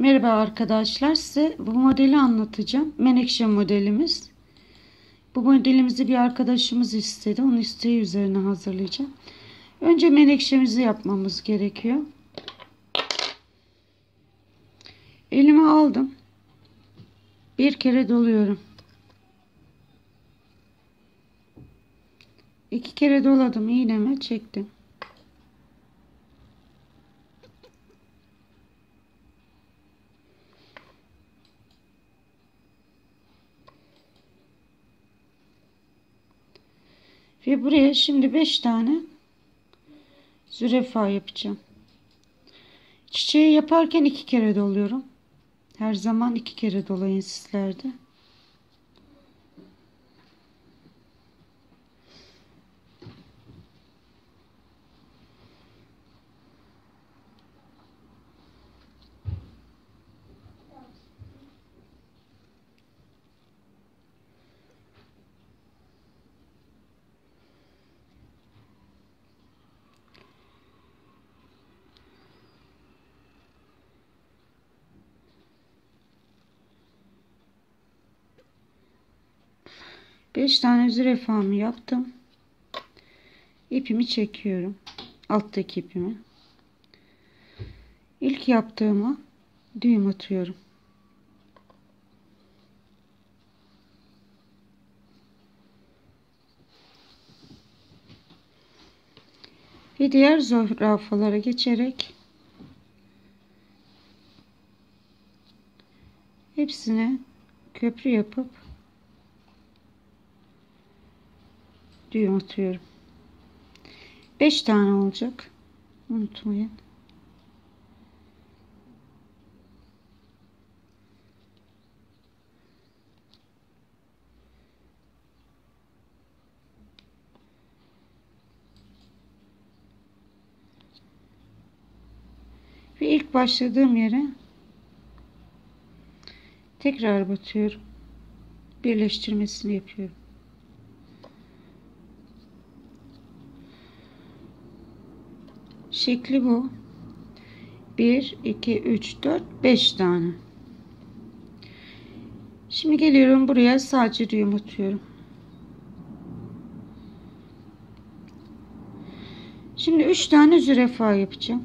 Merhaba arkadaşlar size bu modeli anlatacağım. Menekşe modelimiz. Bu modelimizi bir arkadaşımız istedi. Onun isteği üzerine hazırlayacağım. Önce menekşemizi yapmamız gerekiyor. Elime aldım. Bir kere doluyorum. İki kere doladım iğneme çektim. Ve buraya şimdi 5 tane zürefa yapacağım. Çiçeği yaparken iki kere doluyorum. Her zaman iki kere dolayın sizlerde. Beş tane zürefamı yaptım. İpimi çekiyorum. Alttaki ipimi. İlk yaptığıma düğüm atıyorum. Ve diğer zürafalara geçerek hepsine köprü yapıp düğüm atıyorum. 5 tane olacak. Unutmayın. Ve ilk başladığım yere tekrar batıyorum. Birleştirmesini yapıyorum. Şekli bu. 1, 2, 3, 4, 5 tane. Şimdi geliyorum buraya sadece düğüm atıyorum. Şimdi 3 tane zürefa yapacağım.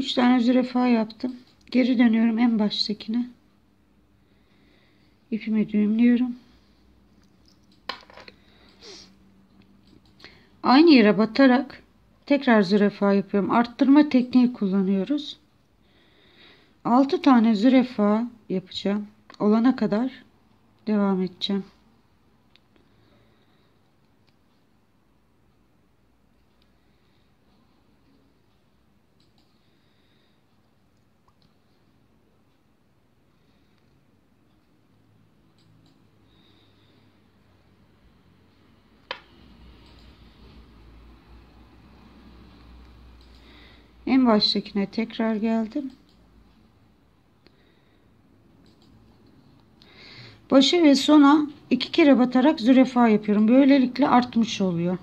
Üç tane zürafa yaptım. Geri dönüyorum en baştakine. İpimi düğümlüyorum. Aynı yere batarak tekrar zürafa yapıyorum. Arttırma tekniği kullanıyoruz. 6 tane zürafa yapacağım. Olana kadar devam edeceğim. En baştakine tekrar geldim. Başı ve sona iki kere batarak zürefa yapıyorum. Böylelikle artmış oluyor.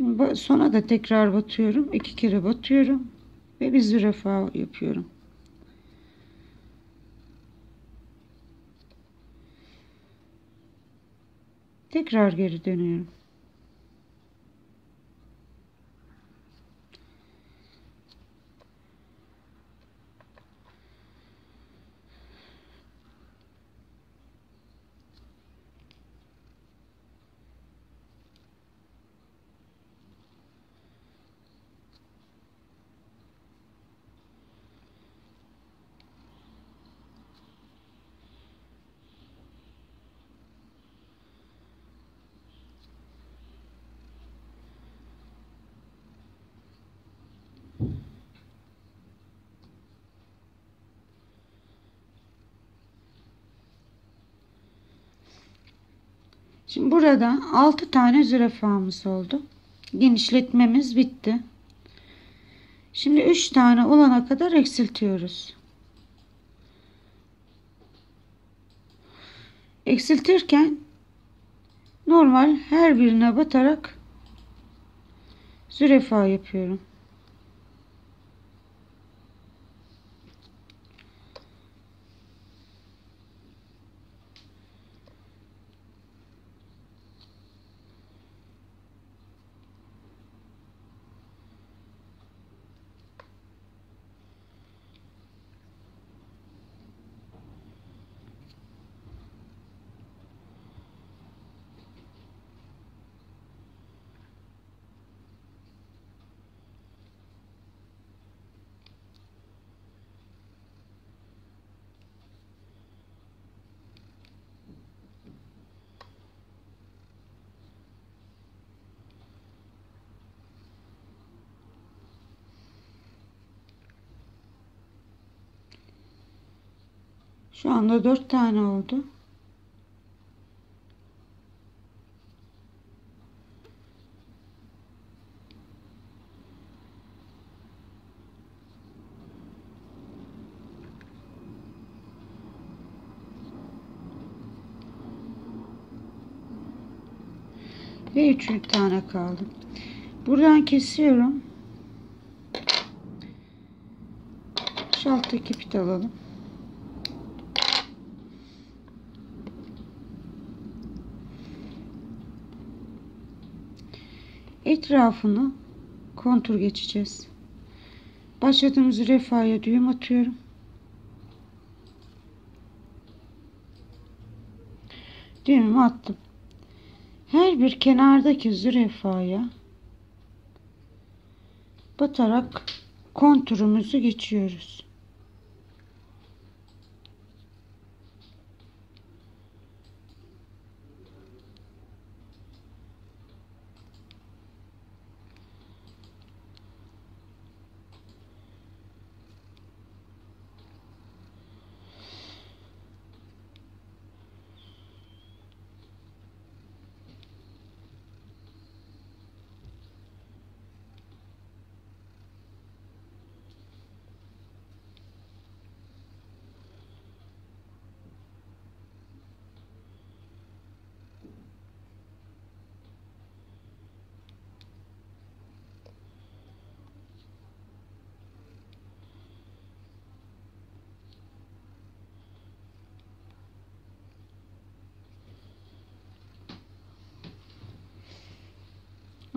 Şimdi sona da tekrar batıyorum. iki kere batıyorum. Ve bir zürafa yapıyorum. Tekrar geri dönüyorum. Şimdi burada 6 tane zürafamız oldu. Genişletmemiz bitti. Şimdi 3 tane olana kadar eksiltiyoruz. Eksiltirken normal her birine batarak zürafa yapıyorum. Şu anda dört tane oldu. Ve üçüncü tane kaldı. Buradan kesiyorum. Şu alttaki ipit alalım. Etrafını kontur geçeceğiz. Başladığımız zürafaya düğüm atıyorum. Düğümü attım. Her bir kenardaki zürafaya batarak konturumuzu geçiyoruz.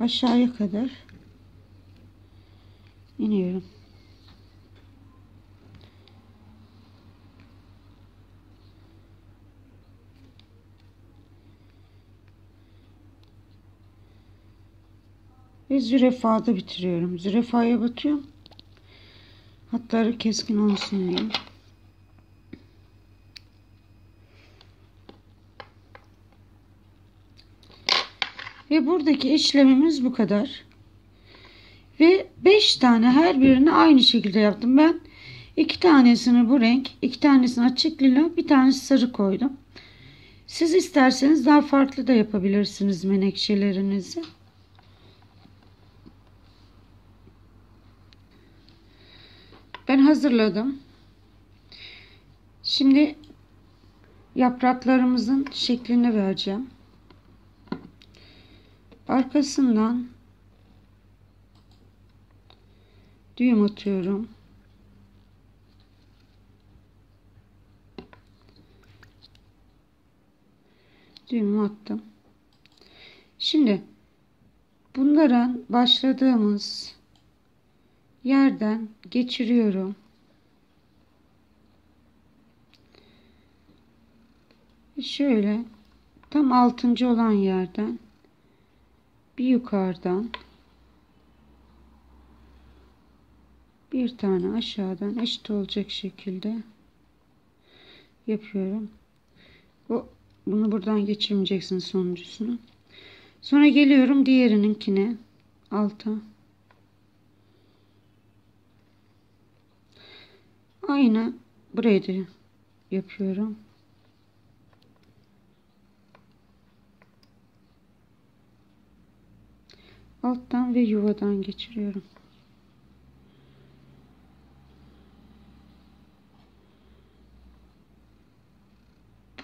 Aşağıya kadar iniyorum. Ve zürefada bitiriyorum. Zürefaya batıyorum. Hatları keskin olsun diye. Ve buradaki işlemimiz bu kadar. Ve 5 tane her birini aynı şekilde yaptım. Ben iki tanesini bu renk, iki tanesini açık lila, bir tanesi sarı koydum. Siz isterseniz daha farklı da yapabilirsiniz menekşelerinizi. Ben hazırladım. Şimdi yapraklarımızın şeklini vereceğim. Arkasından düğüm atıyorum. Düğüm attım. Şimdi bunların başladığımız yerden geçiriyorum. Şöyle tam altıncı olan yerden bir yukarıdan bir tane aşağıdan eşit olacak şekilde yapıyorum. Bu bunu buradan geçirmeyeceksin sonuncusunu. Sonra geliyorum diğerininkine alta. Aynı burayı da yapıyorum. Alttan ve yuvadan geçiriyorum.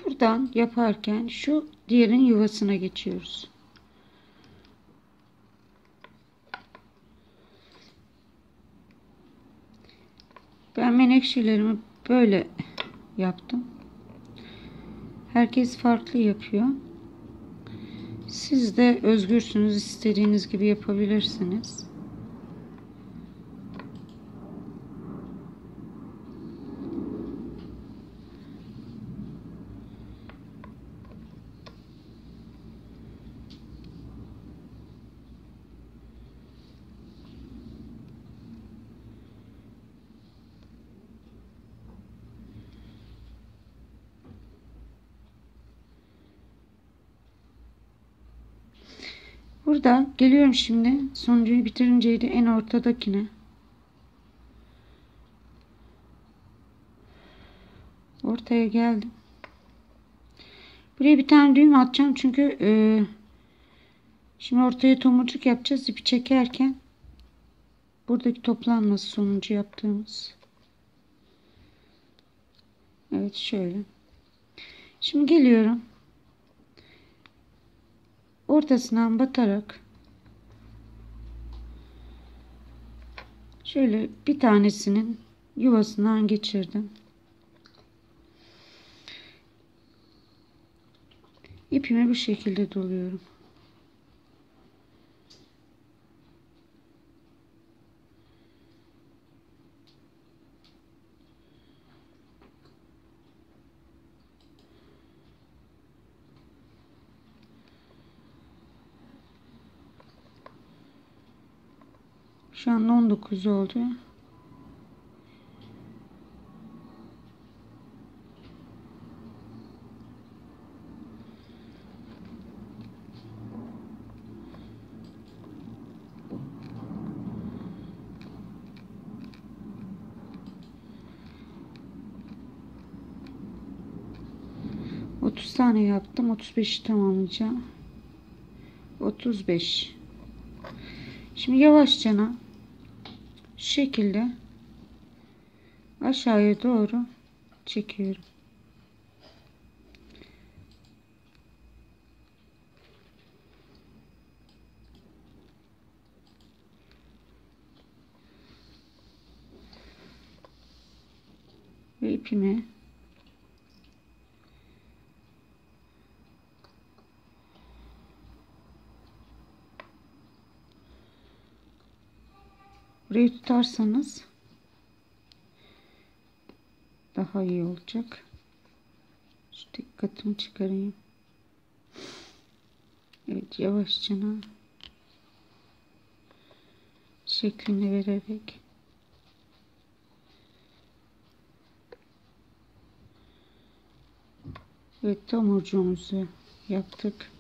Buradan yaparken şu diğerin yuvasına geçiyoruz. Ben menekşelerimi böyle yaptım. Herkes farklı yapıyor. Siz de özgürsünüz. istediğiniz gibi yapabilirsiniz. Burada geliyorum şimdi sonuncuyu bitirinceydi en ortadakine. Ortaya geldim. Buraya bir tane düğüm atacağım çünkü e, şimdi ortaya tomurcuk yapacağız. ipi çekerken buradaki toplanması sonucu yaptığımız. Evet şöyle. Şimdi geliyorum ortasından batarak şöyle bir tanesinin yuvasından geçirdim. İpimi bu şekilde doluyorum. Şu an 19 oldu. Otuz tane yaptım. Otuz beşi tamamlayacağım. Otuz beş. Şimdi yavaşça şu şekilde aşağıya doğru çekiyorum. Ve ipimi Burayı tutarsanız daha iyi olacak. Şu dikkatimi çıkarayım. Evet yavaşça şeklini vererek Evet tomurcuğumuzu yaptık.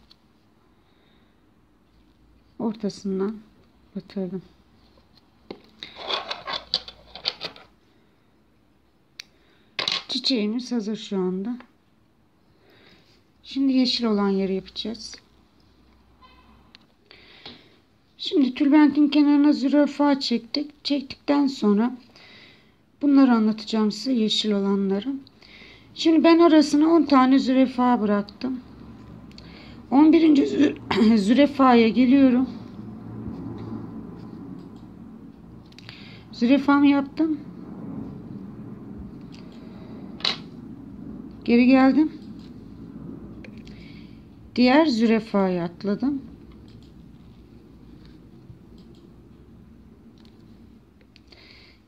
Ortasından batırdım. Çiçeğimiz hazır şu anda. Şimdi yeşil olan yeri yapacağız. Şimdi tülbentin kenarına zürafa çektik. Çektikten sonra bunları anlatacağım size yeşil olanları. Şimdi ben arasına 10 tane zürafa bıraktım. 11. zürafaya geliyorum. Zürafamı yaptım. Geri geldim. Diğer zürafaya atladım.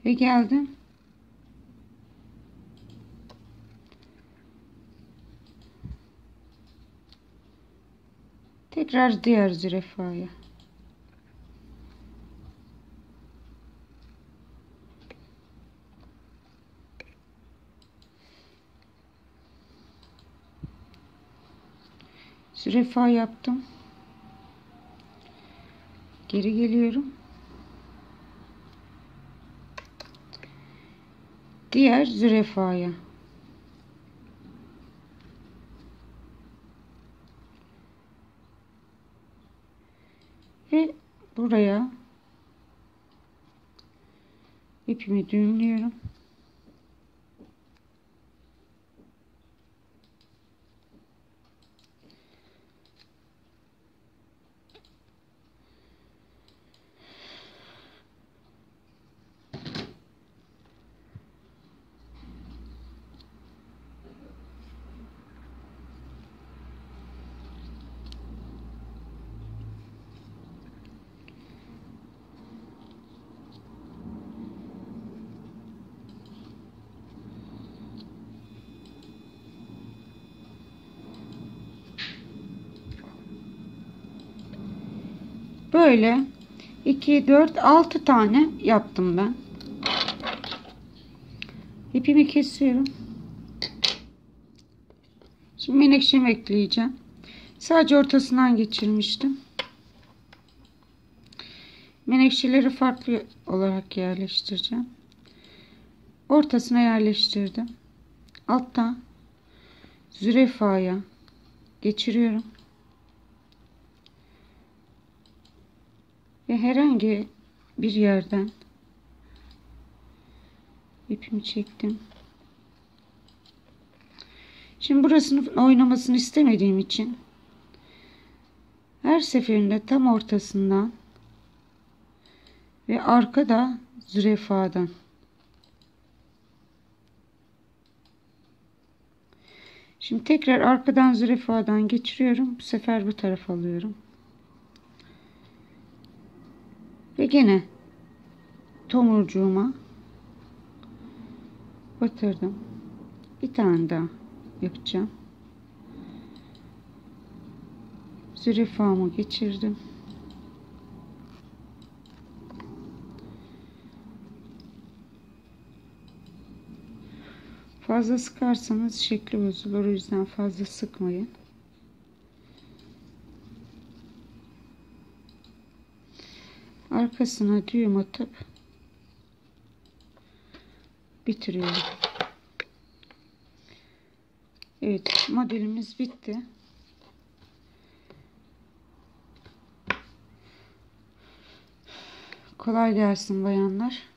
Ve geldim. Tekrar diğer zürafaya. Zürefa yaptım. Geri geliyorum. Diğer zürefaya. Ve buraya ipimi düğümlüyorum. Böyle 2, 4, 6 tane yaptım ben. İpimi kesiyorum. Şimdi menekşemi ekleyeceğim. Sadece ortasından geçirmiştim. Menekşeleri farklı olarak yerleştireceğim. Ortasına yerleştirdim. Alttan zürefaya geçiriyorum. Ve herhangi bir yerden ipimi çektim. Şimdi burasının oynamasını istemediğim için her seferinde tam ortasından ve arkada zürefadan Şimdi tekrar arkadan zürefadan geçiriyorum. Bu sefer bu tarafa alıyorum. Ve gene tomurcuğuma batırdım. Bir tane daha yapacağım. Zürafamı geçirdim. Fazla sıkarsanız şekli bozulur. O yüzden fazla sıkmayın. Arkasına düğüm atıp bitiriyorum. Evet modelimiz bitti. Kolay gelsin bayanlar.